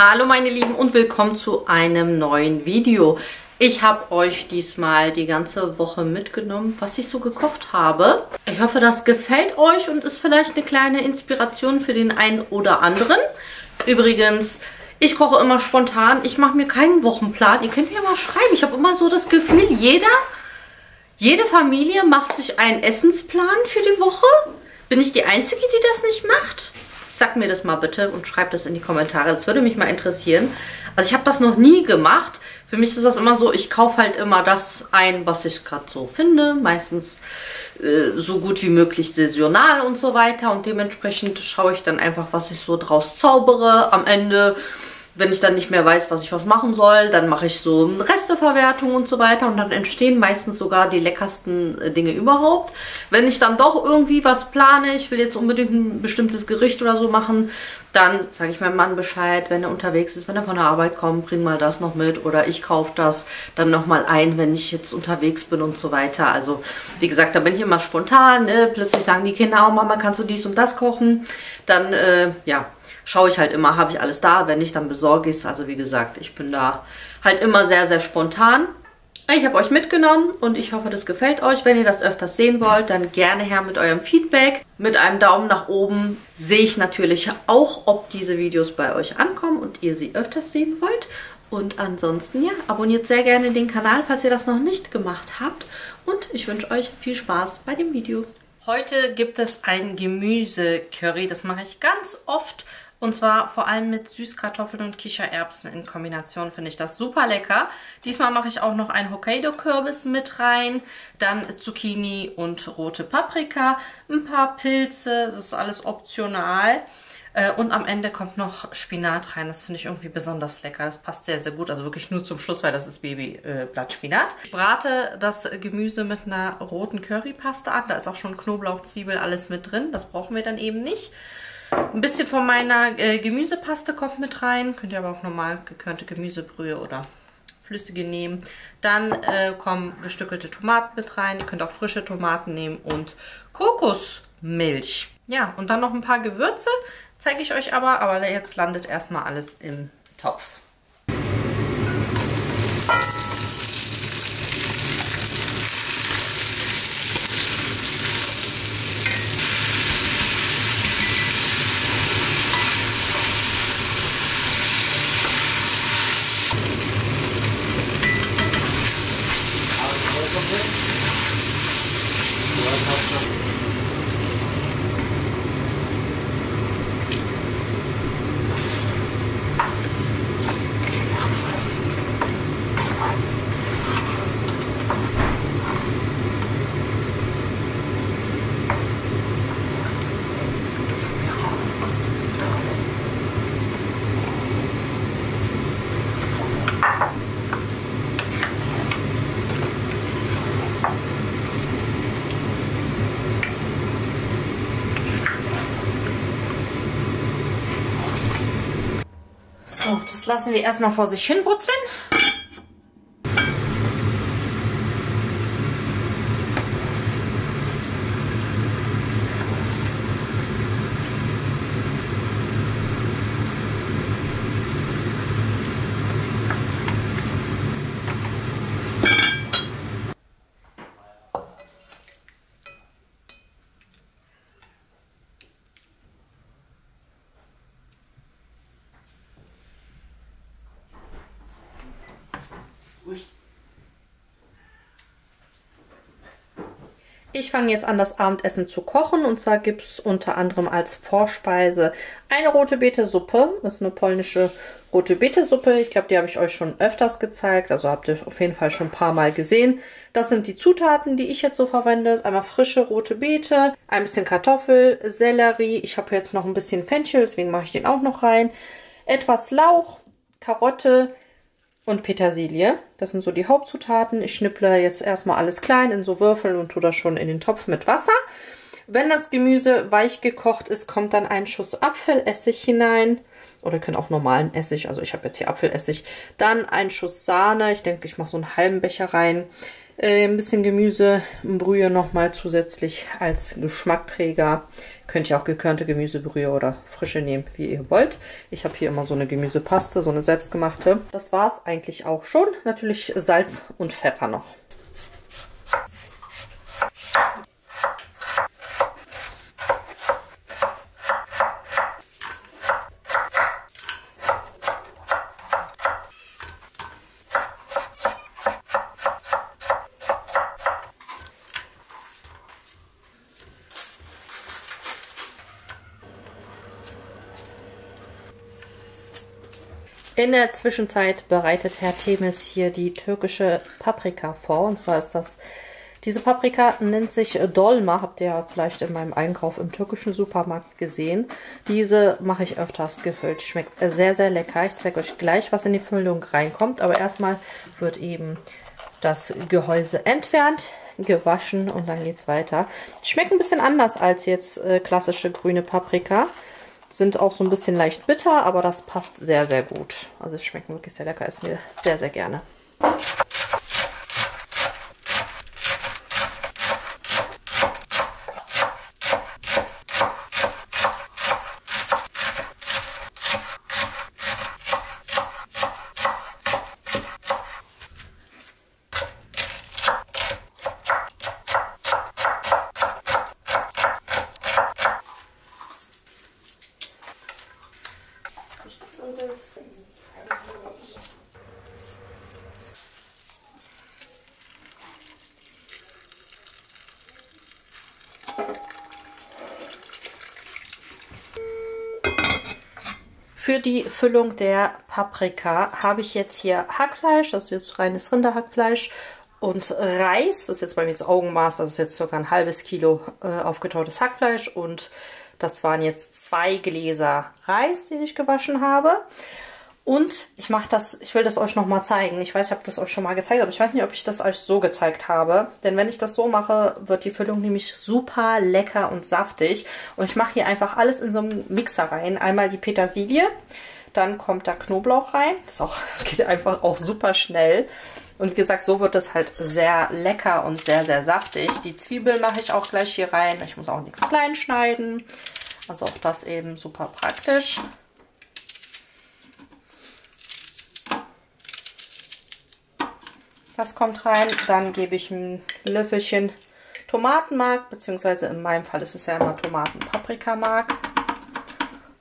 Hallo meine Lieben und willkommen zu einem neuen Video. Ich habe euch diesmal die ganze Woche mitgenommen, was ich so gekocht habe. Ich hoffe, das gefällt euch und ist vielleicht eine kleine Inspiration für den einen oder anderen. Übrigens, ich koche immer spontan. Ich mache mir keinen Wochenplan. Ihr könnt mir mal schreiben. Ich habe immer so das Gefühl, jeder, jede Familie macht sich einen Essensplan für die Woche. Bin ich die Einzige, die das nicht macht? Sag mir das mal bitte und schreibt das in die Kommentare. Das würde mich mal interessieren. Also ich habe das noch nie gemacht. Für mich ist das immer so, ich kaufe halt immer das ein, was ich gerade so finde. Meistens äh, so gut wie möglich saisonal und so weiter. Und dementsprechend schaue ich dann einfach, was ich so draus zaubere. Am Ende wenn ich dann nicht mehr weiß, was ich was machen soll, dann mache ich so Resteverwertung und so weiter und dann entstehen meistens sogar die leckersten äh, Dinge überhaupt. Wenn ich dann doch irgendwie was plane, ich will jetzt unbedingt ein bestimmtes Gericht oder so machen, dann sage ich meinem Mann Bescheid, wenn er unterwegs ist, wenn er von der Arbeit kommt, bring mal das noch mit oder ich kaufe das dann nochmal ein, wenn ich jetzt unterwegs bin und so weiter. Also wie gesagt, da bin ich immer spontan, ne? plötzlich sagen die Kinder, oh Mama, kannst du dies und das kochen? Dann, äh, ja, schaue ich halt immer, habe ich alles da. Wenn nicht, dann besorge ich es. Also wie gesagt, ich bin da halt immer sehr, sehr spontan. Ich habe euch mitgenommen und ich hoffe, das gefällt euch. Wenn ihr das öfters sehen wollt, dann gerne her mit eurem Feedback. Mit einem Daumen nach oben sehe ich natürlich auch, ob diese Videos bei euch ankommen und ihr sie öfters sehen wollt. Und ansonsten, ja, abonniert sehr gerne den Kanal, falls ihr das noch nicht gemacht habt. Und ich wünsche euch viel Spaß bei dem Video. Heute gibt es ein Gemüse-Curry. Das mache ich ganz oft und zwar vor allem mit Süßkartoffeln und Kichererbsen in Kombination finde ich das super lecker. Diesmal mache ich auch noch einen Hokkaido-Kürbis mit rein, dann Zucchini und rote Paprika, ein paar Pilze, das ist alles optional. Äh, und am Ende kommt noch Spinat rein. Das finde ich irgendwie besonders lecker. Das passt sehr, sehr gut. Also wirklich nur zum Schluss, weil das ist Babyblattspinat. Ich brate das Gemüse mit einer roten Currypaste an. Da ist auch schon Knoblauch, Zwiebel, alles mit drin. Das brauchen wir dann eben nicht. Ein bisschen von meiner äh, Gemüsepaste kommt mit rein. Könnt ihr aber auch normal gekörnte Gemüsebrühe oder flüssige nehmen. Dann äh, kommen gestückelte Tomaten mit rein. Ihr könnt auch frische Tomaten nehmen und Kokosmilch. Ja, und dann noch ein paar Gewürze. Zeige ich euch aber. Aber jetzt landet erstmal alles im Topf. Lassen wir erstmal vor sich hin brutzeln. Ich fange jetzt an, das Abendessen zu kochen. Und zwar gibt es unter anderem als Vorspeise eine rote Beete-Suppe. Das ist eine polnische rote Beete-Suppe. Ich glaube, die habe ich euch schon öfters gezeigt. Also habt ihr auf jeden Fall schon ein paar Mal gesehen. Das sind die Zutaten, die ich jetzt so verwende. Einmal frische rote Beete, ein bisschen Kartoffel, Sellerie. Ich habe jetzt noch ein bisschen Fenchel, deswegen mache ich den auch noch rein. Etwas Lauch, Karotte, und Petersilie. Das sind so die Hauptzutaten. Ich schnipple jetzt erstmal alles klein in so Würfel und tue das schon in den Topf mit Wasser. Wenn das Gemüse weich gekocht ist, kommt dann ein Schuss Apfelessig hinein. Oder könnt auch normalen Essig, also ich habe jetzt hier Apfelessig. Dann ein Schuss Sahne, ich denke, ich mache so einen halben Becher rein. Äh, ein bisschen Gemüsebrühe nochmal zusätzlich als Geschmackträger. Könnt ihr auch gekörnte Gemüsebrühe oder frische nehmen, wie ihr wollt. Ich habe hier immer so eine Gemüsepaste, so eine selbstgemachte. Das war es eigentlich auch schon. Natürlich Salz und Pfeffer noch. In der Zwischenzeit bereitet Herr Temis hier die türkische Paprika vor. Und zwar ist das, diese Paprika nennt sich Dolma, habt ihr ja vielleicht in meinem Einkauf im türkischen Supermarkt gesehen. Diese mache ich öfters gefüllt. Schmeckt sehr, sehr lecker. Ich zeige euch gleich, was in die Füllung reinkommt. Aber erstmal wird eben das Gehäuse entfernt, gewaschen und dann geht es weiter. Schmeckt ein bisschen anders als jetzt äh, klassische grüne Paprika. Sind auch so ein bisschen leicht bitter, aber das passt sehr, sehr gut. Also es schmeckt wirklich sehr lecker. Essen wir sehr, sehr gerne. Für die Füllung der Paprika habe ich jetzt hier Hackfleisch, das ist jetzt reines Rinderhackfleisch und Reis, das ist jetzt bei mir das Augenmaß, das ist jetzt circa ein halbes Kilo äh, aufgetautes Hackfleisch und das waren jetzt zwei Gläser Reis, den ich gewaschen habe. Und ich mache das, ich will das euch nochmal zeigen. Ich weiß, ich habe das euch schon mal gezeigt, aber ich weiß nicht, ob ich das euch so gezeigt habe. Denn wenn ich das so mache, wird die Füllung nämlich super lecker und saftig. Und ich mache hier einfach alles in so einen Mixer rein. Einmal die Petersilie, dann kommt da Knoblauch rein. Das auch, geht einfach auch super schnell. Und wie gesagt, so wird es halt sehr lecker und sehr, sehr saftig. Die Zwiebeln mache ich auch gleich hier rein. Ich muss auch nichts klein schneiden. Also auch das eben super praktisch. Das kommt rein. Dann gebe ich ein Löffelchen Tomatenmark, beziehungsweise in meinem Fall ist es ja immer Tomaten-Paprikamark.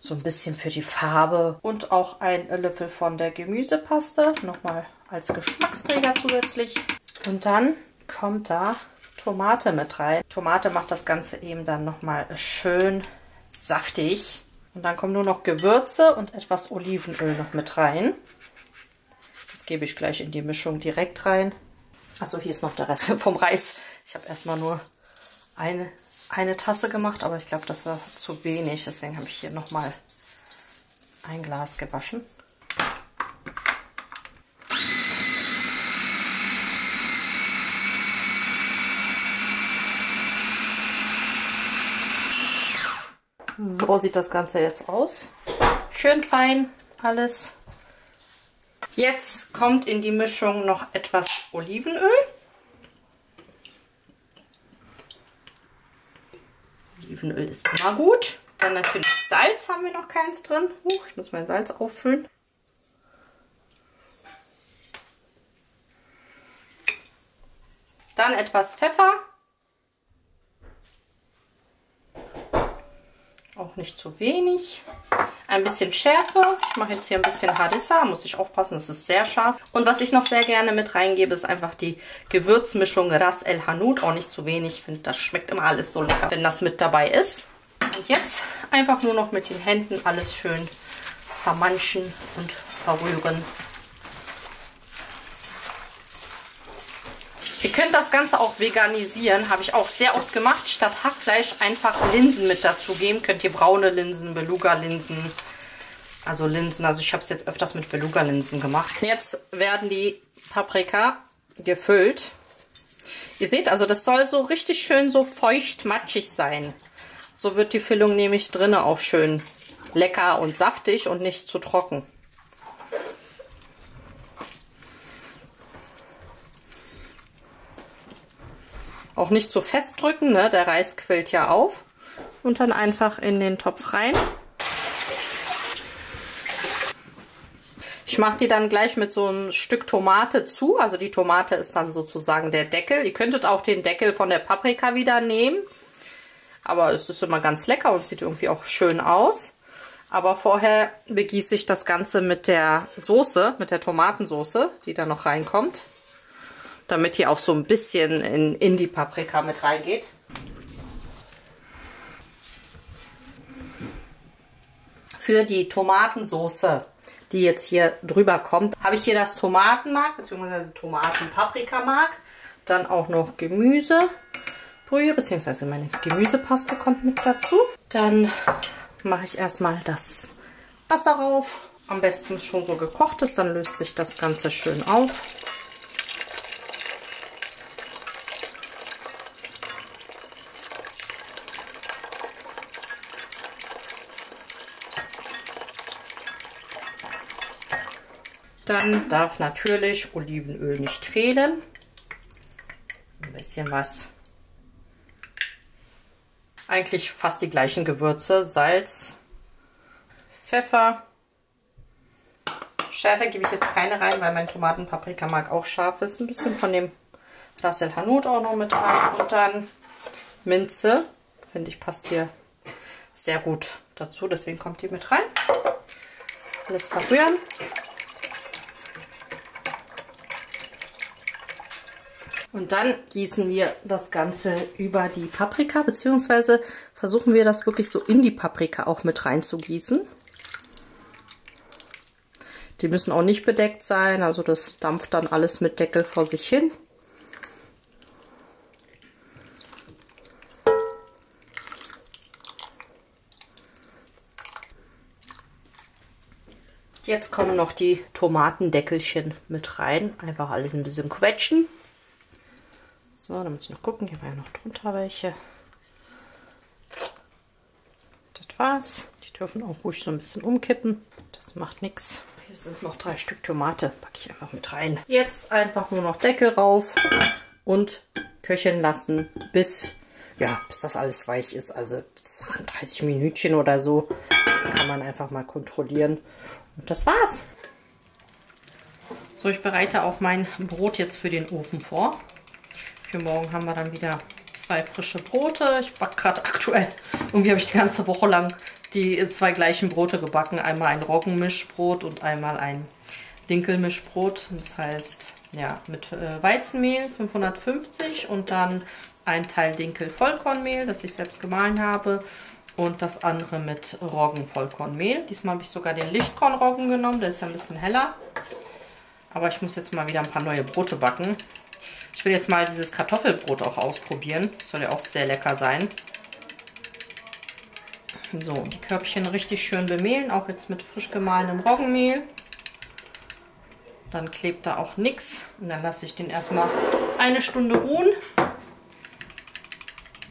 So ein bisschen für die Farbe. Und auch ein Löffel von der Gemüsepaste. Nochmal als Geschmacksträger zusätzlich. Und dann kommt da Tomate mit rein. Tomate macht das Ganze eben dann nochmal schön saftig. Und dann kommen nur noch Gewürze und etwas Olivenöl noch mit rein gebe ich gleich in die Mischung direkt rein. Achso, hier ist noch der Rest vom Reis. Ich habe erstmal nur eine, eine Tasse gemacht, aber ich glaube, das war zu wenig. Deswegen habe ich hier nochmal ein Glas gewaschen. So sieht das Ganze jetzt aus. Schön fein alles. Jetzt kommt in die Mischung noch etwas Olivenöl. Olivenöl ist immer gut. Dann natürlich Salz haben wir noch keins drin. Uh, ich muss mein Salz auffüllen. Dann etwas Pfeffer. Auch nicht zu wenig. Ein bisschen Schärfe. Ich mache jetzt hier ein bisschen Harissa. Muss ich aufpassen, das ist sehr scharf. Und was ich noch sehr gerne mit reingebe, ist einfach die Gewürzmischung Ras El Hanout. Auch nicht zu wenig. Ich finde, das schmeckt immer alles so lecker, wenn das mit dabei ist. Und jetzt einfach nur noch mit den Händen alles schön zermanschen und verrühren. Könnt das Ganze auch veganisieren, habe ich auch sehr oft gemacht. Statt Hackfleisch einfach Linsen mit dazugeben. Könnt ihr braune Linsen, Beluga-Linsen, also Linsen. Also ich habe es jetzt öfters mit Beluga-Linsen gemacht. Jetzt werden die Paprika gefüllt. Ihr seht, also das soll so richtig schön so feucht matschig sein. So wird die Füllung nämlich drinnen auch schön lecker und saftig und nicht zu trocken. Auch nicht zu fest drücken, ne? der Reis quillt ja auf. und dann einfach in den Topf rein. Ich mache die dann gleich mit so einem Stück Tomate zu. Also die Tomate ist dann sozusagen der Deckel. Ihr könntet auch den Deckel von der Paprika wieder nehmen. Aber es ist immer ganz lecker und sieht irgendwie auch schön aus. Aber vorher begieße ich das Ganze mit der Soße, mit der Tomatensoße, die da noch reinkommt. Damit die auch so ein bisschen in, in die Paprika mit reingeht. Für die Tomatensoße die jetzt hier drüber kommt, habe ich hier das Tomatenmark bzw. Tomaten-Paprikamark. Dann auch noch Gemüsebrühe bzw. meine Gemüsepaste kommt mit dazu. Dann mache ich erstmal das Wasser rauf. Am besten schon so gekocht ist, dann löst sich das Ganze schön auf. Dann darf natürlich Olivenöl nicht fehlen. Ein bisschen was. Eigentlich fast die gleichen Gewürze. Salz, Pfeffer. Schärfe gebe ich jetzt keine rein, weil mein Tomatenpaprikamark auch scharf ist. Ein bisschen von dem Ras el Hanout auch noch mit rein. Und dann Minze. Finde ich passt hier sehr gut dazu. Deswegen kommt die mit rein. Alles verrühren. Und dann gießen wir das Ganze über die Paprika, beziehungsweise versuchen wir das wirklich so in die Paprika auch mit rein zu gießen. Die müssen auch nicht bedeckt sein, also das dampft dann alles mit Deckel vor sich hin. Jetzt kommen noch die Tomatendeckelchen mit rein. Einfach alles ein bisschen quetschen. So, dann muss ich noch gucken. Hier war ja noch drunter welche. Das war's. Die dürfen auch ruhig so ein bisschen umkippen. Das macht nichts. Hier sind noch drei Stück Tomate. Packe ich einfach mit rein. Jetzt einfach nur noch Deckel rauf und köcheln lassen, bis, ja, bis das alles weich ist. Also 30 Minütchen oder so kann man einfach mal kontrollieren. Und das war's. So, ich bereite auch mein Brot jetzt für den Ofen vor. Für morgen haben wir dann wieder zwei frische Brote. Ich backe gerade aktuell, irgendwie habe ich die ganze Woche lang die zwei gleichen Brote gebacken. Einmal ein Roggenmischbrot und einmal ein Dinkelmischbrot. Das heißt, ja, mit äh, Weizenmehl 550 und dann ein Teil Dinkel Vollkornmehl, das ich selbst gemahlen habe. Und das andere mit Roggen-Vollkornmehl. Diesmal habe ich sogar den Lichtkornroggen genommen, der ist ja ein bisschen heller. Aber ich muss jetzt mal wieder ein paar neue Brote backen. Will jetzt mal dieses Kartoffelbrot auch ausprobieren. Das soll ja auch sehr lecker sein. So, die Körbchen richtig schön bemehlen, auch jetzt mit frisch gemahlenem Roggenmehl. Dann klebt da auch nichts. Und dann lasse ich den erstmal eine Stunde ruhen.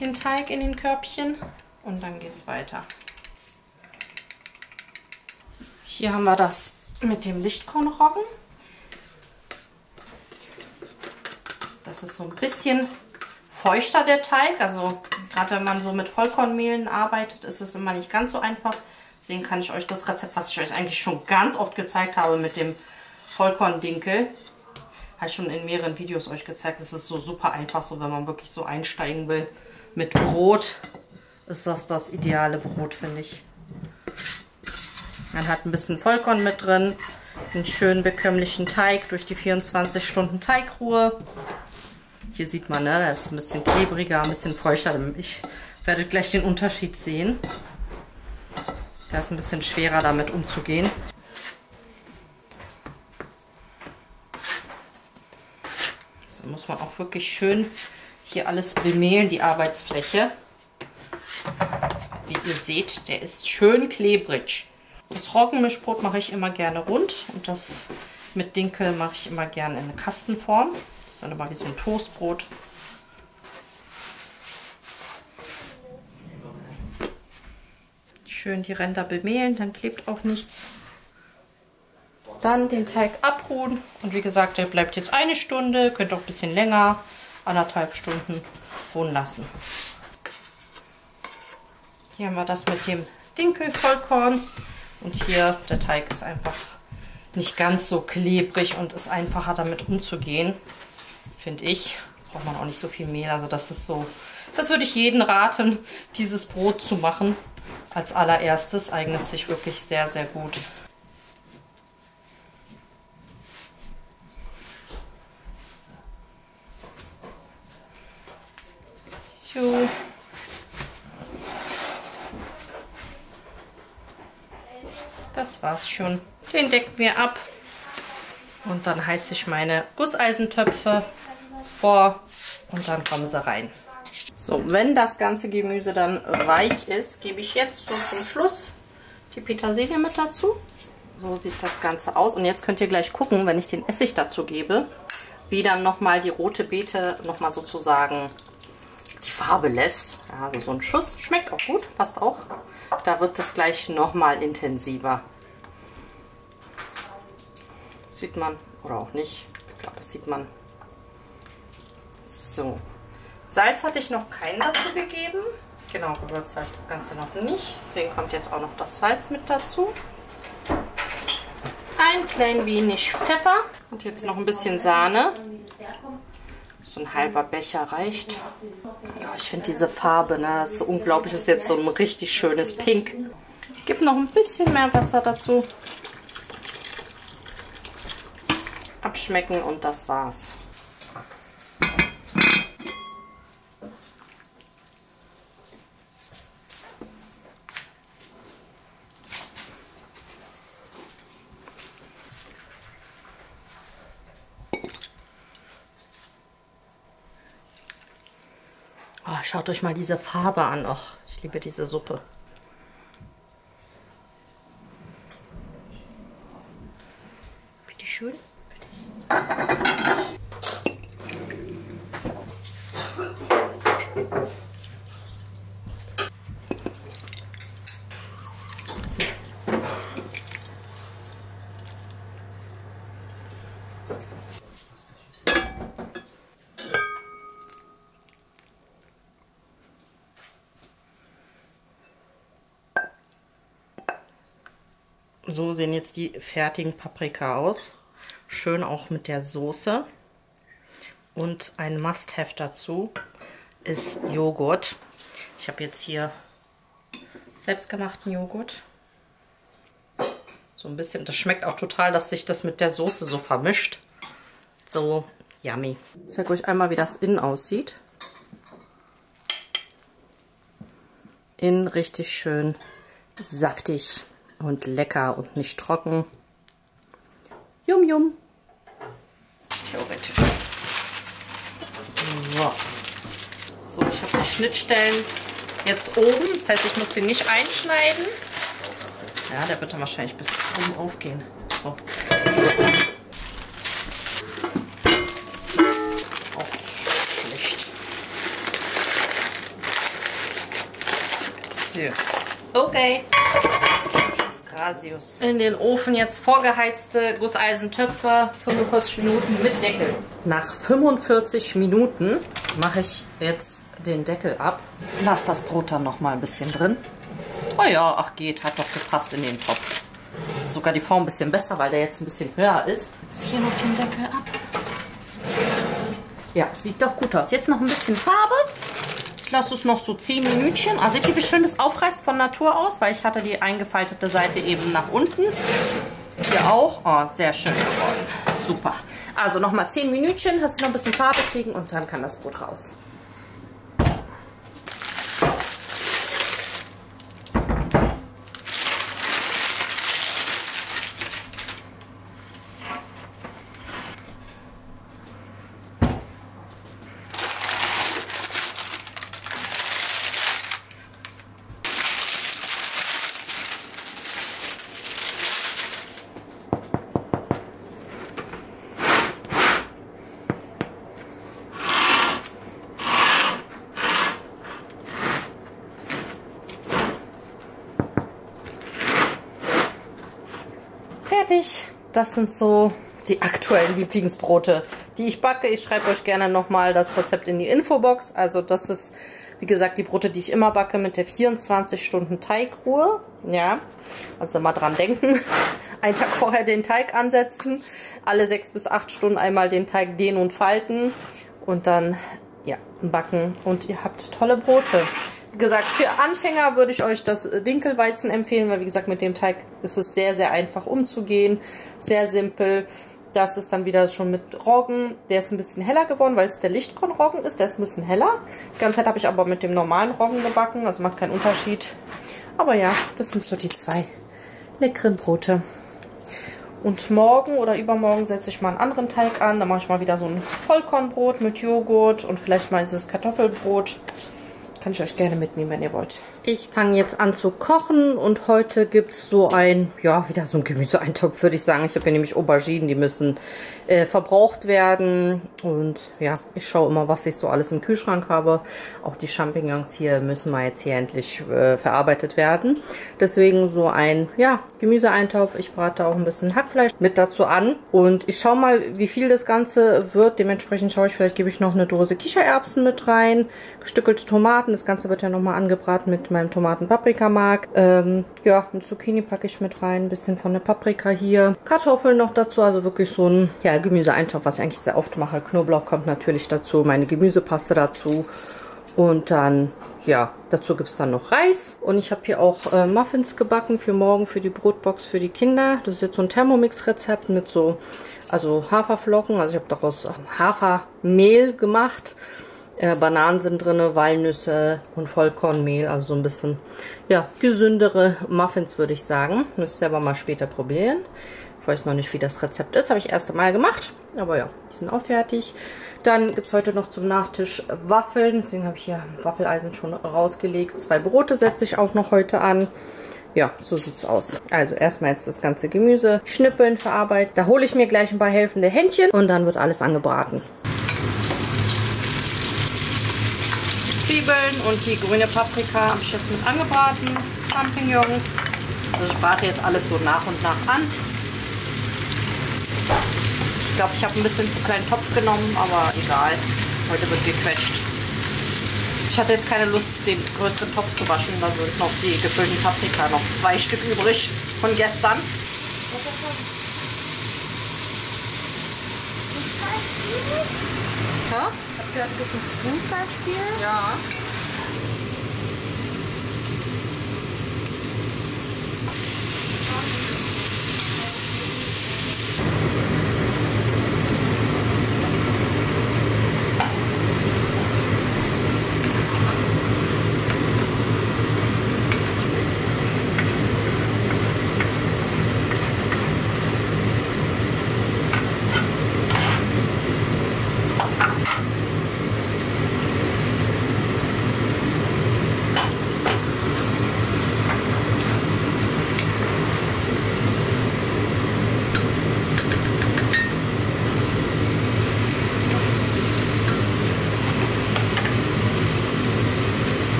Den Teig in den Körbchen. Und dann geht es weiter. Hier haben wir das mit dem Lichtkornroggen. Das ist so ein bisschen feuchter, der Teig. Also gerade wenn man so mit Vollkornmehlen arbeitet, ist es immer nicht ganz so einfach. Deswegen kann ich euch das Rezept, was ich euch eigentlich schon ganz oft gezeigt habe mit dem Vollkorndinkel, habe ich schon in mehreren Videos euch gezeigt. Es ist so super einfach, so wenn man wirklich so einsteigen will mit Brot, ist das das ideale Brot, finde ich. Man hat ein bisschen Vollkorn mit drin, einen schönen bekömmlichen Teig durch die 24 Stunden Teigruhe. Hier sieht man, ne, das ist ein bisschen klebriger, ein bisschen feuchter. Ich werde gleich den Unterschied sehen. Da ist ein bisschen schwerer damit umzugehen. So muss man auch wirklich schön hier alles bemehlen, die Arbeitsfläche. Wie ihr seht, der ist schön klebrig. Das Roggenmischbrot mache ich immer gerne rund und das mit Dinkel mache ich immer gerne in eine Kastenform dann immer wie so ein Toastbrot. Schön die Ränder bemehlen, dann klebt auch nichts. Dann den Teig abruhen und wie gesagt, der bleibt jetzt eine Stunde, könnt auch ein bisschen länger, anderthalb Stunden ruhen lassen. Hier haben wir das mit dem Dinkelvollkorn. Und hier, der Teig ist einfach nicht ganz so klebrig und ist einfacher damit umzugehen, finde ich. Braucht man auch nicht so viel Mehl. Also das ist so, das würde ich jedem raten, dieses Brot zu machen. Als allererstes eignet sich wirklich sehr, sehr gut. So. Das war's schon. Den decken wir ab. Und dann heize ich meine Gusseisentöpfe vor und dann kommen sie rein. So, wenn das ganze Gemüse dann weich ist, gebe ich jetzt so zum Schluss die Petersilie mit dazu. So sieht das Ganze aus. Und jetzt könnt ihr gleich gucken, wenn ich den Essig dazu gebe, wie dann nochmal die rote Beete nochmal sozusagen die Farbe lässt. Ja, also so ein Schuss. Schmeckt auch gut, passt auch. Da wird das gleich nochmal intensiver. Sieht man oder auch nicht. Ich glaube, das sieht man. So. Salz hatte ich noch keinen dazu gegeben. Genau, gewürzt habe ich das Ganze noch nicht. Deswegen kommt jetzt auch noch das Salz mit dazu. Ein klein wenig Pfeffer. Und jetzt noch ein bisschen Sahne. So ein halber Becher reicht. Ja, ich finde diese Farbe, ne, das ist so unglaublich. Das ist jetzt so ein richtig schönes Pink. Ich gebe noch ein bisschen mehr Wasser dazu. abschmecken und das war's. Oh, schaut euch mal diese Farbe an. Och, ich liebe diese Suppe. Bitte schön. So sehen jetzt die fertigen Paprika aus. Schön auch mit der Soße. Und ein Must-Have dazu ist Joghurt. Ich habe jetzt hier selbstgemachten Joghurt. So ein bisschen, das schmeckt auch total, dass sich das mit der Soße so vermischt. So yummy. Ich zeige euch einmal, wie das innen aussieht. Innen richtig schön saftig und lecker und nicht trocken. Yum, yum. Theoretisch. So. So, ich habe die Schnittstellen jetzt oben. Das heißt, ich muss den nicht einschneiden. Ja, der wird dann wahrscheinlich bis oben aufgehen. So. Auch schlecht. So. Okay. Grasius. In den Ofen jetzt vorgeheizte Gusseisentöpfe, 45 Minuten mit Deckel. Nach 45 Minuten mache ich jetzt den Deckel ab. Lass das Brot dann noch mal ein bisschen drin. Oh ja, ach geht, hat doch gepasst in den Topf. Ist sogar die Form ein bisschen besser, weil der jetzt ein bisschen höher ist. Jetzt hier noch den Deckel ab. Ja, sieht doch gut aus. Jetzt noch ein bisschen Farbe lasse es noch so 10 Minütchen. Also seht ihr, wie schön das aufreißt von Natur aus, weil ich hatte die eingefaltete Seite eben nach unten. Hier auch. Oh, sehr schön geworden. Super. Also nochmal 10 Minütchen, hast du noch ein bisschen Farbe kriegen und dann kann das Brot raus. Fertig. Das sind so die aktuellen Lieblingsbrote, die ich backe. Ich schreibe euch gerne nochmal das Rezept in die Infobox. Also das ist, wie gesagt, die Brote, die ich immer backe mit der 24 Stunden Teigruhe. Ja, also mal dran denken. Einen Tag vorher den Teig ansetzen, alle sechs bis acht Stunden einmal den Teig dehnen und falten und dann ja, backen. Und ihr habt tolle Brote. Gesagt, für Anfänger würde ich euch das Dinkelweizen empfehlen, weil wie gesagt, mit dem Teig ist es sehr, sehr einfach umzugehen. Sehr simpel. Das ist dann wieder schon mit Roggen. Der ist ein bisschen heller geworden, weil es der Lichtkornroggen ist. Der ist ein bisschen heller. Die ganze Zeit habe ich aber mit dem normalen Roggen gebacken. Also macht keinen Unterschied. Aber ja, das sind so die zwei leckeren Brote. Und morgen oder übermorgen setze ich mal einen anderen Teig an. Dann mache ich mal wieder so ein Vollkornbrot mit Joghurt und vielleicht mal dieses Kartoffelbrot. Kann ich euch gerne mitnehmen, wenn ihr wollt. Ich fange jetzt an zu kochen und heute gibt es so ein, ja, wieder so ein Gemüseeintopf, würde ich sagen. Ich habe hier nämlich Auberginen, die müssen äh, verbraucht werden. Und ja, ich schaue immer, was ich so alles im Kühlschrank habe. Auch die Champignons hier müssen mal jetzt hier endlich äh, verarbeitet werden. Deswegen so ein, ja, Gemüseeintopf. Ich brate auch ein bisschen Hackfleisch mit dazu an. Und ich schaue mal, wie viel das Ganze wird. Dementsprechend schaue ich, vielleicht gebe ich noch eine Dose Kichererbsen mit rein. Gestückelte Tomaten. Das Ganze wird ja nochmal angebraten mit meinem Tomaten-Paprika-Mark. Ähm, ja, ein Zucchini packe ich mit rein, ein bisschen von der Paprika hier. Kartoffeln noch dazu, also wirklich so ein ja, Gemüseeintopf, was ich eigentlich sehr oft mache. Knoblauch kommt natürlich dazu, meine Gemüsepaste dazu. Und dann, ja, dazu gibt es dann noch Reis. Und ich habe hier auch äh, Muffins gebacken für morgen, für die Brotbox für die Kinder. Das ist jetzt so ein Thermomix-Rezept mit so, also Haferflocken. Also ich habe daraus Hafermehl gemacht. Äh, Bananen sind drin, Walnüsse und Vollkornmehl, also so ein bisschen ja, gesündere Muffins, würde ich sagen. Müsst ihr aber mal später probieren. Ich weiß noch nicht, wie das Rezept ist, habe ich erst einmal gemacht. Aber ja, die sind auch fertig. Dann gibt es heute noch zum Nachtisch Waffeln. Deswegen habe ich hier Waffeleisen schon rausgelegt. Zwei Brote setze ich auch noch heute an. Ja, so sieht's aus. Also erstmal jetzt das ganze Gemüse schnippeln, verarbeiten. Da hole ich mir gleich ein paar helfende Händchen und dann wird alles angebraten. Zwiebeln und die grüne Paprika habe ich jetzt mit angebraten. Champignons. Also ich brate jetzt alles so nach und nach an. Ich glaube, ich habe ein bisschen zu kleinen Topf genommen, aber egal. Heute wird gequetscht. Ich hatte jetzt keine Lust, den größeren Topf zu waschen. Da sind noch die gefüllten Paprika, noch zwei Stück übrig von gestern. Ja? Du gehst zum Fußballspiel? Ja.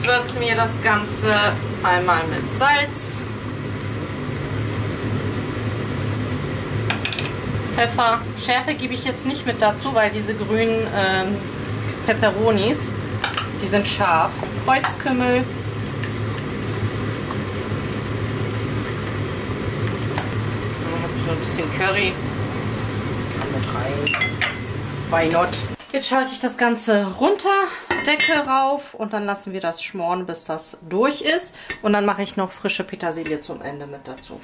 Jetzt würzen mir das Ganze einmal mit Salz, Pfeffer. Schärfe gebe ich jetzt nicht mit dazu, weil diese grünen ähm, Peperonis, die sind scharf. Kreuzkümmel. So ein bisschen Curry. Mit rein. Why not? Jetzt schalte ich das Ganze runter, Deckel rauf und dann lassen wir das schmoren, bis das durch ist. Und dann mache ich noch frische Petersilie zum Ende mit dazu.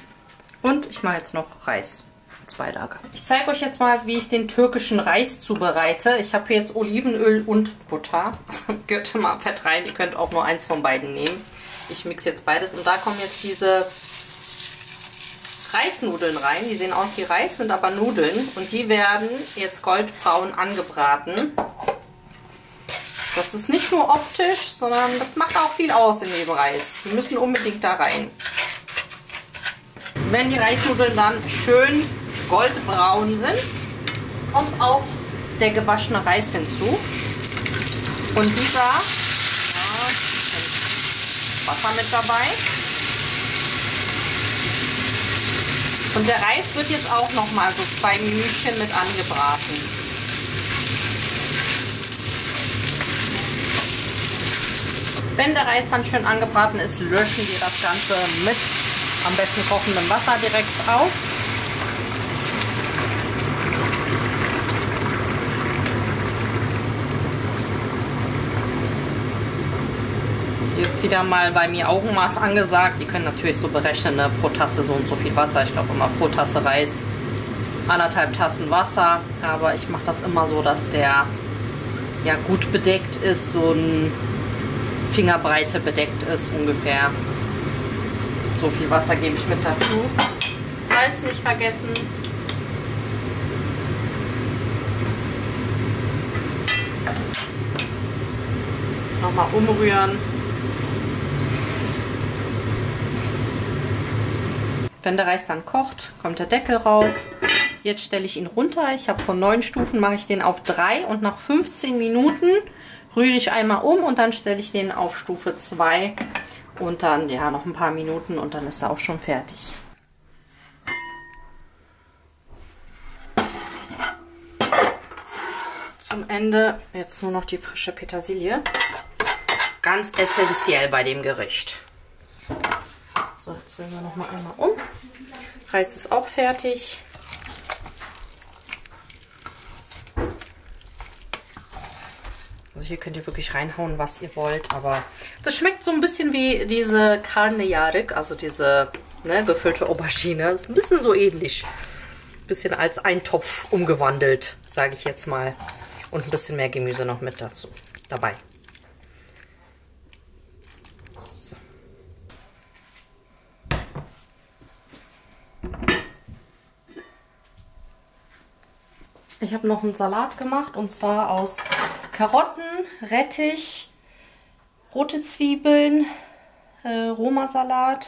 Und ich mache jetzt noch Reis. Zwei Tage. Ich zeige euch jetzt mal, wie ich den türkischen Reis zubereite. Ich habe jetzt Olivenöl und Butter. Gehört immer Fett rein. Ihr könnt auch nur eins von beiden nehmen. Ich mixe jetzt beides und da kommen jetzt diese Reisnudeln rein. Die sehen aus wie Reis, sind aber Nudeln. Und die werden jetzt goldbraun angebraten. Das ist nicht nur optisch, sondern das macht auch viel aus in dem Reis. Die müssen unbedingt da rein. Wenn die Reisnudeln dann schön goldbraun sind, kommt auch der gewaschene Reis hinzu. Und dieser, ja, Wasser mit dabei. Und der Reis wird jetzt auch noch mal so zwei Minütchen mit angebraten. Wenn der Reis dann schön angebraten ist, löschen wir das Ganze mit am besten kochendem Wasser direkt auf. Hier ist wieder mal bei mir Augenmaß angesagt. Ihr könnt natürlich so berechnen, ne? pro Tasse so und so viel Wasser. Ich glaube immer pro Tasse Reis anderthalb Tassen Wasser. Aber ich mache das immer so, dass der ja gut bedeckt ist, so ein Fingerbreite bedeckt ist ungefähr. So viel Wasser gebe ich mit dazu. Salz nicht vergessen. Nochmal umrühren. Wenn der Reis dann kocht, kommt der Deckel rauf. Jetzt stelle ich ihn runter. Ich habe von 9 Stufen, mache ich den auf 3 und nach 15 Minuten rühre ich einmal um und dann stelle ich den auf Stufe 2 und dann ja noch ein paar Minuten und dann ist er auch schon fertig. Zum Ende jetzt nur noch die frische Petersilie. Ganz essentiell bei dem Gericht. So, jetzt rühren wir noch mal einmal um. Reis ist auch fertig. Also hier könnt ihr wirklich reinhauen, was ihr wollt, aber das schmeckt so ein bisschen wie diese Carne Jarik, also diese ne, gefüllte Aubergine. Ist ein bisschen so ähnlich. Ein bisschen als Eintopf umgewandelt, sage ich jetzt mal. Und ein bisschen mehr Gemüse noch mit dazu, dabei. Ich habe noch einen Salat gemacht und zwar aus Karotten, Rettich, rote Zwiebeln, äh, Roma-Salat,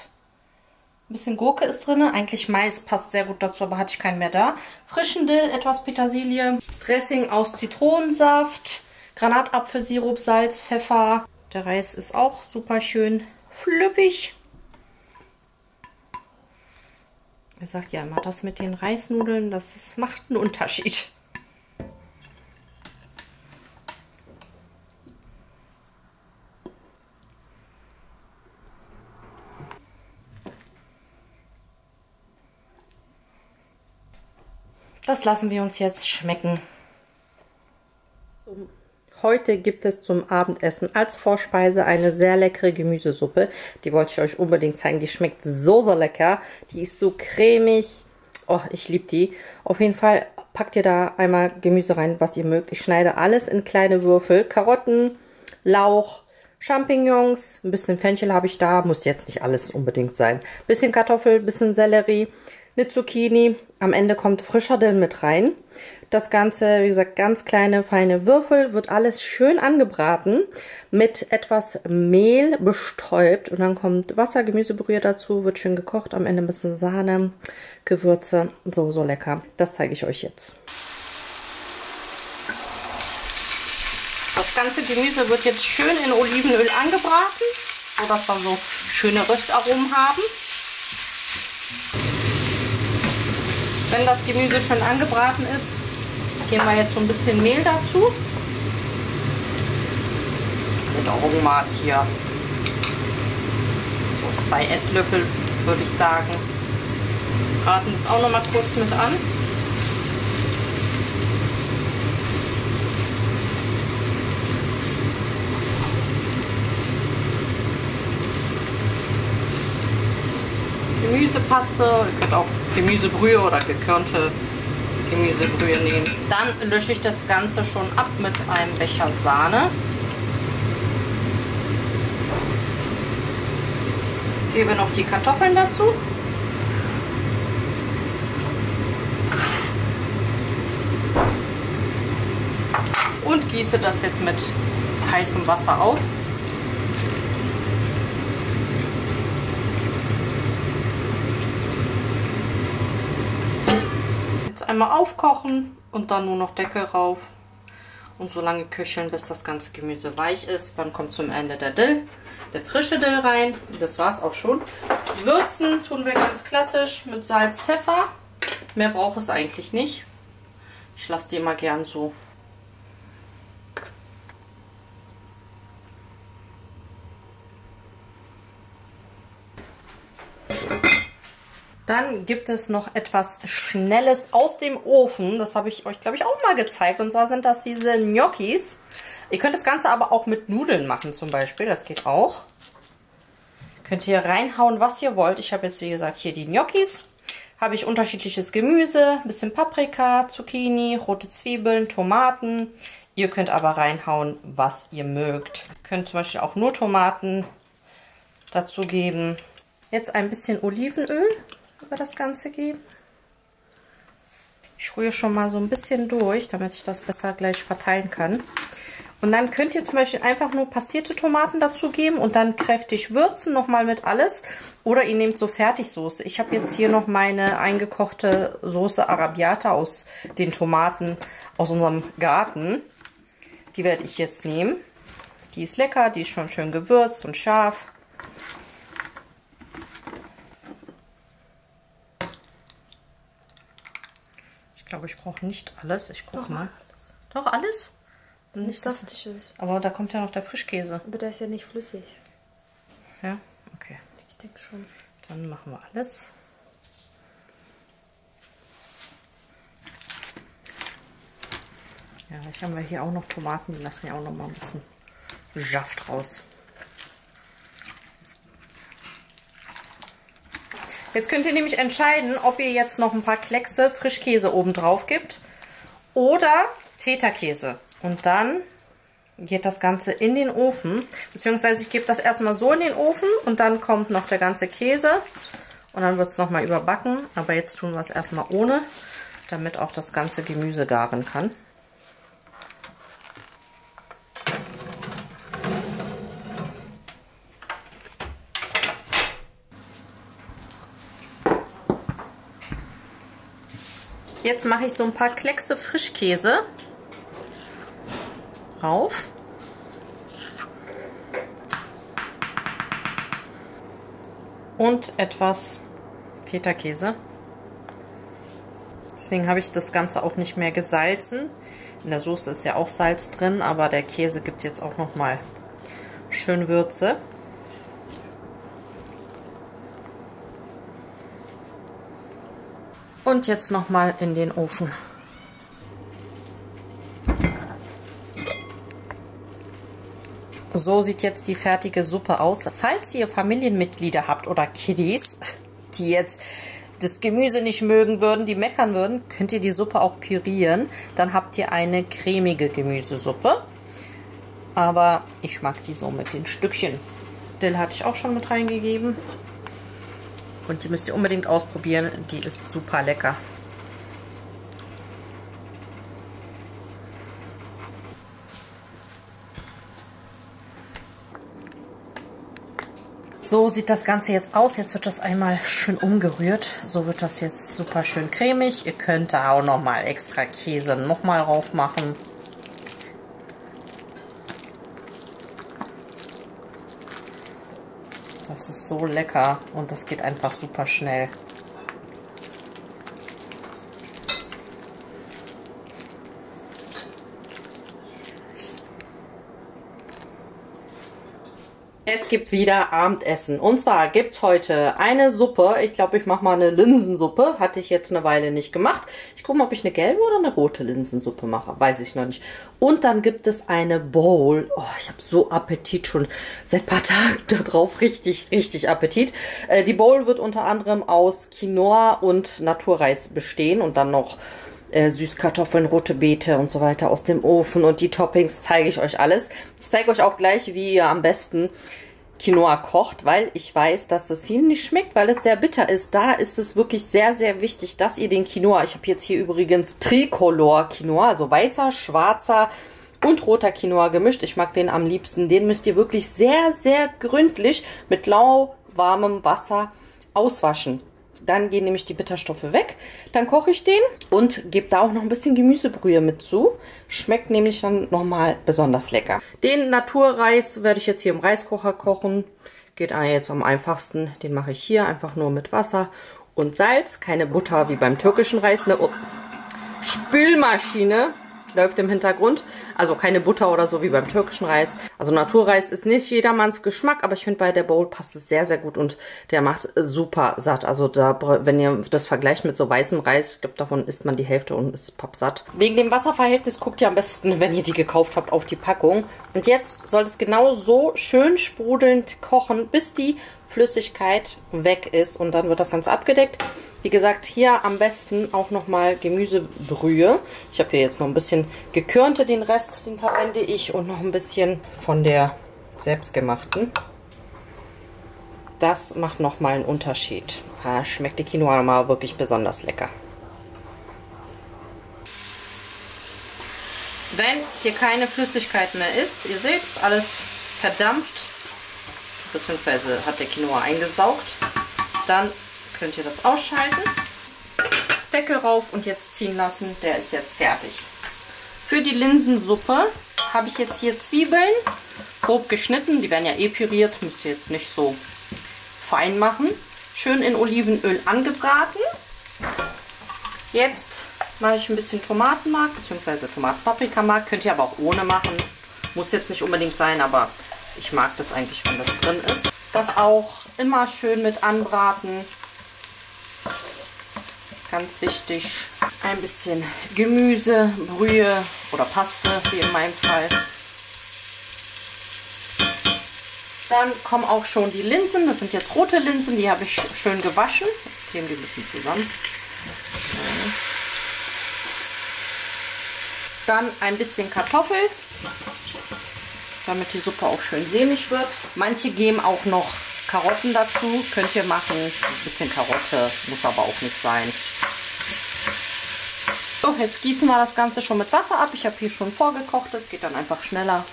ein bisschen Gurke ist drin. Eigentlich Mais passt sehr gut dazu, aber hatte ich keinen mehr da. Frischen Dill, etwas Petersilie, Dressing aus Zitronensaft, Granatapfelsirup, Salz, Pfeffer. Der Reis ist auch super schön flüppig. Ich sag ja immer, das mit den Reisnudeln, das, das macht einen Unterschied. Das lassen wir uns jetzt schmecken. Heute gibt es zum Abendessen als Vorspeise eine sehr leckere Gemüsesuppe. Die wollte ich euch unbedingt zeigen. Die schmeckt so, so lecker. Die ist so cremig. Oh, ich liebe die. Auf jeden Fall packt ihr da einmal Gemüse rein, was ihr mögt. Ich schneide alles in kleine Würfel. Karotten, Lauch, Champignons, ein bisschen Fenchel habe ich da. Muss jetzt nicht alles unbedingt sein. Bisschen Kartoffel, bisschen Sellerie, eine Zucchini. Am Ende kommt frischer Dill mit rein. Das Ganze, wie gesagt, ganz kleine, feine Würfel, wird alles schön angebraten, mit etwas Mehl bestäubt und dann kommt Wasser, Gemüsebrühe dazu, wird schön gekocht, am Ende ein bisschen Sahne, Gewürze, so, so lecker. Das zeige ich euch jetzt. Das ganze Gemüse wird jetzt schön in Olivenöl angebraten, sodass wir so schöne Röstaromen haben. Wenn das Gemüse schon angebraten ist, geben wir jetzt so ein bisschen Mehl dazu. Mit Augenmaß hier. So zwei Esslöffel würde ich sagen. Braten das auch noch mal kurz mit an. Gemüsepaste, ihr könnt auch Gemüsebrühe oder gekörnte Gemüsebrühe nehmen. Dann lösche ich das Ganze schon ab mit einem Becher Sahne. Gebe noch die Kartoffeln dazu. Und gieße das jetzt mit heißem Wasser auf. Einmal aufkochen und dann nur noch Deckel rauf. Und so lange köcheln, bis das ganze Gemüse weich ist. Dann kommt zum Ende der Dill, der frische Dill rein. Das war es auch schon. Würzen tun wir ganz klassisch mit Salz, Pfeffer. Mehr braucht es eigentlich nicht. Ich lasse die immer gern so Dann gibt es noch etwas Schnelles aus dem Ofen. Das habe ich euch, glaube ich, auch mal gezeigt. Und zwar sind das diese Gnocchis. Ihr könnt das Ganze aber auch mit Nudeln machen zum Beispiel. Das geht auch. Könnt ihr reinhauen, was ihr wollt. Ich habe jetzt, wie gesagt, hier die Gnocchis. Habe ich unterschiedliches Gemüse, ein bisschen Paprika, Zucchini, rote Zwiebeln, Tomaten. Ihr könnt aber reinhauen, was ihr mögt. Ihr könnt zum Beispiel auch nur Tomaten dazu geben. Jetzt ein bisschen Olivenöl über das Ganze geben. Ich rühre schon mal so ein bisschen durch, damit ich das besser gleich verteilen kann. Und dann könnt ihr zum Beispiel einfach nur passierte Tomaten dazu geben und dann kräftig würzen nochmal mit alles. Oder ihr nehmt so Fertigsoße. Ich habe jetzt hier noch meine eingekochte Soße Arabiata aus den Tomaten aus unserem Garten. Die werde ich jetzt nehmen. Die ist lecker, die ist schon schön gewürzt und scharf. Glaube, ich brauche nicht alles. Ich gucke mal. Doch, alles? Dann nicht saftig ist. Aber da kommt ja noch der Frischkäse. Aber der ist ja nicht flüssig. Ja? Okay. Ich denke schon. Dann machen wir alles. Ja, ich habe hier auch noch Tomaten, die lassen ja auch noch mal ein bisschen Saft raus. Jetzt könnt ihr nämlich entscheiden, ob ihr jetzt noch ein paar Kleckse Frischkäse oben drauf gibt oder Feta-Käse. Und dann geht das Ganze in den Ofen, beziehungsweise ich gebe das erstmal so in den Ofen und dann kommt noch der ganze Käse und dann wird es nochmal überbacken. Aber jetzt tun wir es erstmal ohne, damit auch das ganze Gemüse garen kann. Jetzt mache ich so ein paar Kleckse Frischkäse rauf. Und etwas Feta-Käse. Deswegen habe ich das Ganze auch nicht mehr gesalzen. In der Soße ist ja auch Salz drin, aber der Käse gibt jetzt auch noch mal schön Würze. Und jetzt nochmal in den Ofen. So sieht jetzt die fertige Suppe aus. Falls ihr Familienmitglieder habt oder Kiddies, die jetzt das Gemüse nicht mögen würden, die meckern würden, könnt ihr die Suppe auch pürieren. Dann habt ihr eine cremige Gemüsesuppe. Aber ich mag die so mit den Stückchen. Dill hatte ich auch schon mit reingegeben. Und die müsst ihr unbedingt ausprobieren. Die ist super lecker. So sieht das Ganze jetzt aus. Jetzt wird das einmal schön umgerührt. So wird das jetzt super schön cremig. Ihr könnt da auch nochmal extra Käse nochmal drauf machen. Das ist so lecker und das geht einfach super schnell. Es gibt wieder Abendessen. Und zwar gibt es heute eine Suppe. Ich glaube, ich mache mal eine Linsensuppe. Hatte ich jetzt eine Weile nicht gemacht. Ich gucke mal, ob ich eine gelbe oder eine rote Linsensuppe mache. Weiß ich noch nicht. Und dann gibt es eine Bowl. Oh, ich habe so Appetit schon seit ein paar Tagen darauf. Richtig, richtig Appetit. Äh, die Bowl wird unter anderem aus Quinoa und Naturreis bestehen. Und dann noch äh, Süßkartoffeln, rote Beete und so weiter aus dem Ofen und die Toppings zeige ich euch alles. Ich zeige euch auch gleich, wie ihr am besten Quinoa kocht, weil ich weiß, dass das vielen nicht schmeckt, weil es sehr bitter ist. Da ist es wirklich sehr, sehr wichtig, dass ihr den Quinoa, ich habe jetzt hier übrigens Tricolor Quinoa, also weißer, schwarzer und roter Quinoa gemischt. Ich mag den am liebsten. Den müsst ihr wirklich sehr, sehr gründlich mit lauwarmem Wasser auswaschen. Dann gehen nämlich die Bitterstoffe weg. Dann koche ich den und gebe da auch noch ein bisschen Gemüsebrühe mit zu. Schmeckt nämlich dann nochmal besonders lecker. Den Naturreis werde ich jetzt hier im Reiskocher kochen. Geht jetzt am einfachsten. Den mache ich hier einfach nur mit Wasser und Salz. Keine Butter wie beim türkischen Reis. Eine Spülmaschine läuft im Hintergrund. Also keine Butter oder so wie beim türkischen Reis. Also Naturreis ist nicht jedermanns Geschmack, aber ich finde bei der Bowl passt es sehr, sehr gut und der macht super satt. Also da, wenn ihr das vergleicht mit so weißem Reis, ich glaube davon isst man die Hälfte und ist pappsatt. Wegen dem Wasserverhältnis guckt ihr am besten, wenn ihr die gekauft habt, auf die Packung. Und jetzt soll es genau so schön sprudelnd kochen, bis die Flüssigkeit weg ist und dann wird das Ganze abgedeckt. Wie gesagt, hier am besten auch nochmal Gemüsebrühe. Ich habe hier jetzt noch ein bisschen gekörnte, den Rest, den verwende ich und noch ein bisschen von der selbstgemachten. Das macht nochmal einen Unterschied. Ha, schmeckt die Quinoa mal wirklich besonders lecker. Wenn hier keine Flüssigkeit mehr ist, ihr seht, alles verdampft beziehungsweise hat der Quinoa eingesaugt. Dann könnt ihr das ausschalten. Deckel rauf und jetzt ziehen lassen. Der ist jetzt fertig. Für die Linsensuppe habe ich jetzt hier Zwiebeln grob geschnitten. Die werden ja eh püriert, müsst ihr jetzt nicht so fein machen. Schön in Olivenöl angebraten. Jetzt mache ich ein bisschen Tomatenmark bzw. Tomatenpaprikamark. Könnt ihr aber auch ohne machen. Muss jetzt nicht unbedingt sein, aber ich mag das eigentlich, wenn das drin ist. Das auch immer schön mit anbraten. Ganz wichtig. Ein bisschen Gemüse, Brühe oder Paste, wie in meinem Fall. Dann kommen auch schon die Linsen. Das sind jetzt rote Linsen, die habe ich schön gewaschen. Jetzt kleben die ein bisschen zusammen. Dann ein bisschen Kartoffel damit die Suppe auch schön sämig wird. Manche geben auch noch Karotten dazu, könnt ihr machen. Ein bisschen Karotte, muss aber auch nicht sein. So, jetzt gießen wir das Ganze schon mit Wasser ab. Ich habe hier schon vorgekocht, das geht dann einfach schneller.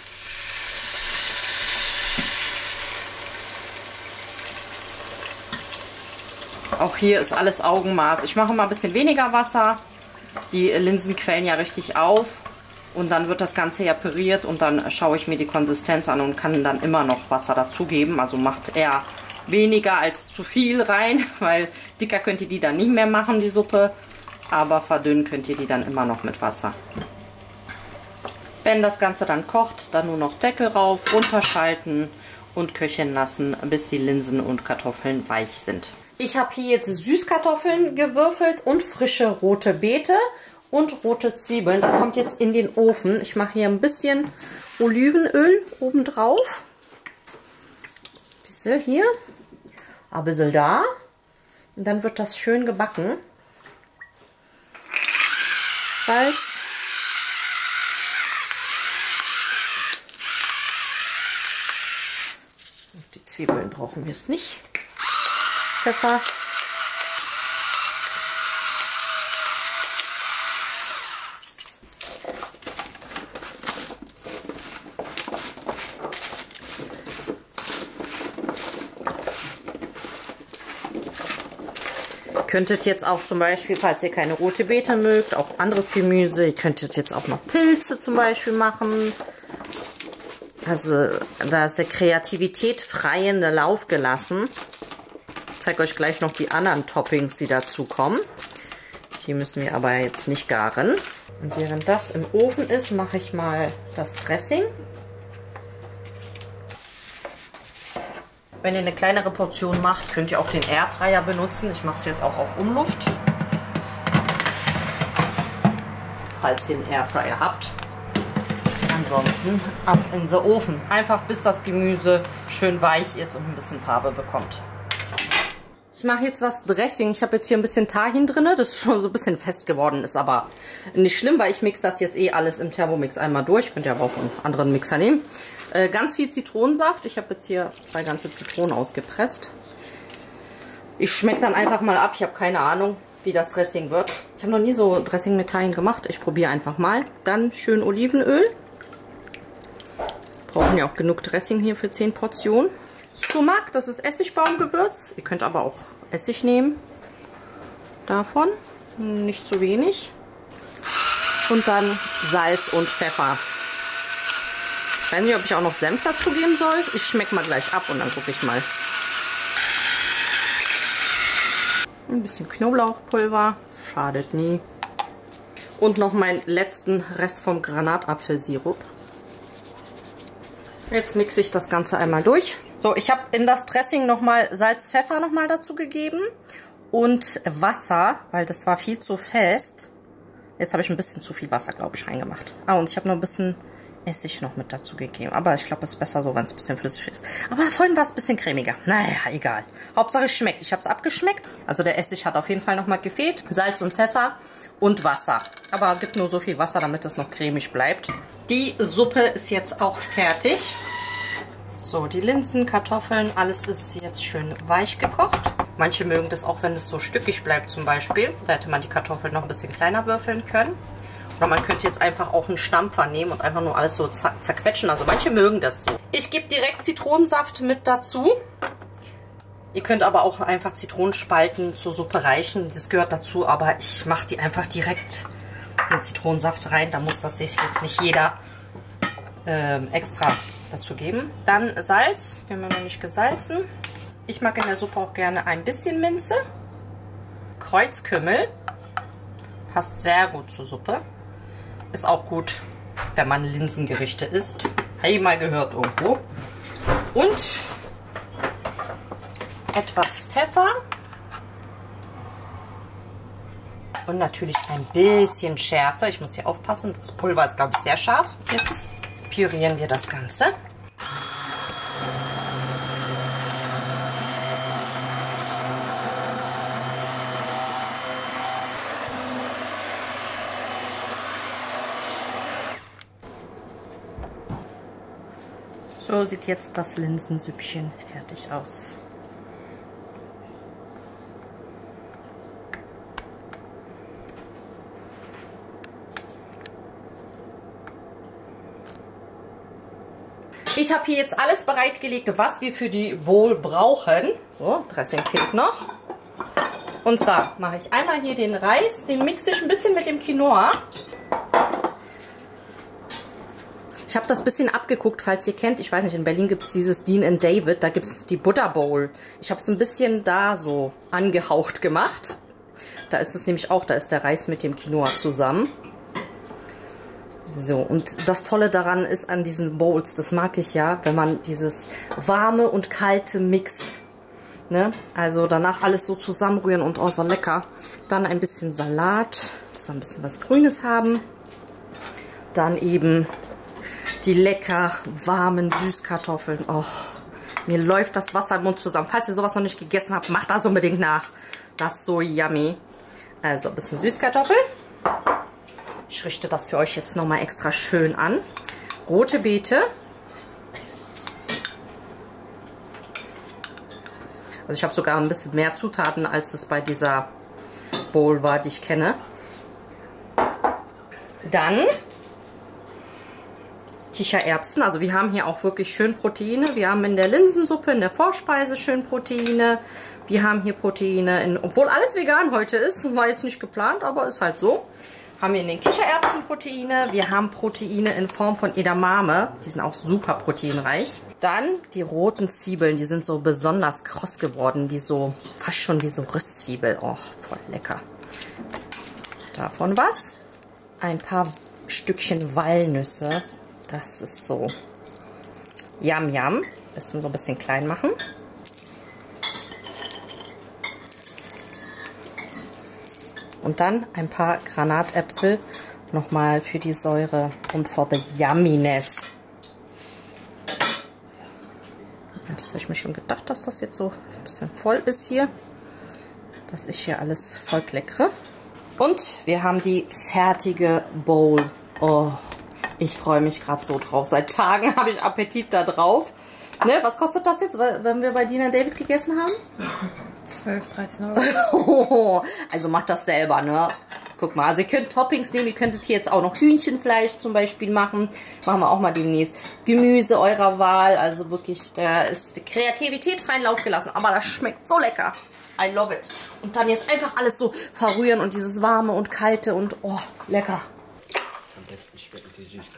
Auch hier ist alles Augenmaß. Ich mache mal ein bisschen weniger Wasser. Die Linsen quellen ja richtig auf. Und dann wird das Ganze ja püriert und dann schaue ich mir die Konsistenz an und kann dann immer noch Wasser dazugeben. Also macht eher weniger als zu viel rein, weil dicker könnt ihr die dann nicht mehr machen, die Suppe. Aber verdünnen könnt ihr die dann immer noch mit Wasser. Wenn das Ganze dann kocht, dann nur noch Deckel rauf, runterschalten und köcheln lassen, bis die Linsen und Kartoffeln weich sind. Ich habe hier jetzt Süßkartoffeln gewürfelt und frische rote Beete und rote Zwiebeln. Das kommt jetzt in den Ofen. Ich mache hier ein bisschen Olivenöl oben drauf. Ein bisschen hier, ein bisschen da. Und dann wird das schön gebacken. Salz. Die Zwiebeln brauchen wir es nicht. Pfeffer. Könntet jetzt auch zum Beispiel, falls ihr keine rote Beete mögt, auch anderes Gemüse. Ihr könntet jetzt auch noch Pilze zum Beispiel machen. Also da ist der Kreativität freien Lauf gelassen. Ich zeige euch gleich noch die anderen Toppings, die dazu kommen. Die müssen wir aber jetzt nicht garen. Und während das im Ofen ist, mache ich mal das Dressing. Wenn ihr eine kleinere Portion macht, könnt ihr auch den Airfryer benutzen. Ich mache es jetzt auch auf Umluft. Falls ihr einen Airfryer habt. Ansonsten ab in den Ofen. Einfach bis das Gemüse schön weich ist und ein bisschen Farbe bekommt. Ich mache jetzt das Dressing. Ich habe jetzt hier ein bisschen Tahin drin, das schon so ein bisschen fest geworden ist, aber nicht schlimm, weil ich mixe das jetzt eh alles im Thermomix einmal durch. Könnt ihr aber auch einen anderen Mixer nehmen. Äh, ganz viel Zitronensaft. Ich habe jetzt hier zwei ganze Zitronen ausgepresst. Ich schmecke dann einfach mal ab. Ich habe keine Ahnung, wie das Dressing wird. Ich habe noch nie so Dressing mit Thyme gemacht. Ich probiere einfach mal. Dann schön Olivenöl. Brauchen ja auch genug Dressing hier für 10 Portionen. Sumak, das ist Essigbaumgewürz. Ihr könnt aber auch Essig nehmen. davon. Nicht zu wenig. Und dann Salz und Pfeffer. Ich weiß nicht, ob ich auch noch Senf dazu geben soll. Ich schmecke mal gleich ab und dann gucke ich mal. Ein bisschen Knoblauchpulver. Schadet nie. Und noch meinen letzten Rest vom Granatapfelsirup. Jetzt mixe ich das Ganze einmal durch. So, ich habe in das Dressing nochmal Salz, Pfeffer nochmal dazu gegeben. Und Wasser, weil das war viel zu fest. Jetzt habe ich ein bisschen zu viel Wasser, glaube ich, reingemacht. Ah, und ich habe noch ein bisschen Essig noch mit dazu gegeben. Aber ich glaube, es ist besser so, wenn es ein bisschen flüssig ist. Aber vorhin war es ein bisschen cremiger. Naja, egal. Hauptsache es schmeckt. Ich habe es abgeschmeckt. Also der Essig hat auf jeden Fall nochmal gefehlt. Salz und Pfeffer und Wasser. Aber gibt nur so viel Wasser, damit es noch cremig bleibt. Die Suppe ist jetzt auch fertig. So, die Linsen, Kartoffeln, alles ist jetzt schön weich gekocht. Manche mögen das auch, wenn es so stückig bleibt zum Beispiel. Da hätte man die Kartoffeln noch ein bisschen kleiner würfeln können. Oder man könnte jetzt einfach auch einen Stampfer nehmen und einfach nur alles so zerquetschen. Also manche mögen das so. Ich gebe direkt Zitronensaft mit dazu. Ihr könnt aber auch einfach Zitronenspalten zur Suppe reichen. Das gehört dazu, aber ich mache die einfach direkt den Zitronensaft rein. Da muss das jetzt nicht jeder ähm, extra dazu geben. Dann Salz. Wir haben noch nicht gesalzen. Ich mag in der Suppe auch gerne ein bisschen Minze. Kreuzkümmel. Passt sehr gut zur Suppe. Ist auch gut, wenn man Linsengerichte isst. Habe ich mal gehört irgendwo. Und etwas Pfeffer. Und natürlich ein bisschen Schärfe. Ich muss hier aufpassen. Das Pulver ist, glaube ich, sehr scharf. Jetzt pürieren wir das Ganze. So sieht jetzt das Linsensüppchen fertig aus. Ich habe hier jetzt alles bereitgelegt, was wir für die Bowl brauchen. So, Dressing fehlt noch. Und zwar mache ich einmal hier den Reis, den mixe ich ein bisschen mit dem Quinoa. Habe das bisschen abgeguckt, falls ihr kennt. Ich weiß nicht, in Berlin gibt es dieses Dean David. Da gibt es die Butter Bowl. Ich habe es ein bisschen da so angehaucht gemacht. Da ist es nämlich auch, da ist der Reis mit dem Quinoa zusammen. So, und das Tolle daran ist an diesen Bowls, das mag ich ja, wenn man dieses warme und kalte mixt. Ne? Also danach alles so zusammenrühren und oh, so lecker. Dann ein bisschen Salat, dass wir ein bisschen was Grünes haben. Dann eben die lecker warmen Süßkartoffeln. Oh, mir läuft das Wasser im Mund zusammen. Falls ihr sowas noch nicht gegessen habt, macht das unbedingt nach. Das ist so yummy. Also ein bisschen Süßkartoffel. Ich richte das für euch jetzt nochmal extra schön an. Rote Beete. Also ich habe sogar ein bisschen mehr Zutaten, als es bei dieser Bowl war, die ich kenne. Dann Kichererbsen. Also wir haben hier auch wirklich schön Proteine. Wir haben in der Linsensuppe, in der Vorspeise schön Proteine. Wir haben hier Proteine, in, obwohl alles vegan heute ist. War jetzt nicht geplant, aber ist halt so. Haben wir in den Kichererbsen Proteine. Wir haben Proteine in Form von Edamame. Die sind auch super proteinreich. Dann die roten Zwiebeln. Die sind so besonders kross geworden. Wie so, fast schon wie so Röstzwiebel. Oh, voll lecker. Davon was. Ein paar Stückchen Walnüsse. Das ist so Yam Yam. Bisschen so ein bisschen klein machen. Und dann ein paar Granatäpfel nochmal für die Säure und for the yumminess. Das habe ich mir schon gedacht, dass das jetzt so ein bisschen voll ist hier. Das ist hier alles voll leckere. Und wir haben die fertige Bowl. Oh, ich freue mich gerade so drauf. Seit Tagen habe ich Appetit da drauf. Ne, was kostet das jetzt, wenn wir bei Dina David gegessen haben? 12, 13 Euro. also macht das selber, ne? Guck mal, also ihr könnt Toppings nehmen, ihr könntet hier jetzt auch noch Hühnchenfleisch zum Beispiel machen. Machen wir auch mal demnächst. Gemüse eurer Wahl, also wirklich, da ist die Kreativität freien Lauf gelassen. Aber das schmeckt so lecker. I love it. Und dann jetzt einfach alles so verrühren und dieses warme und kalte und oh, lecker. Am besten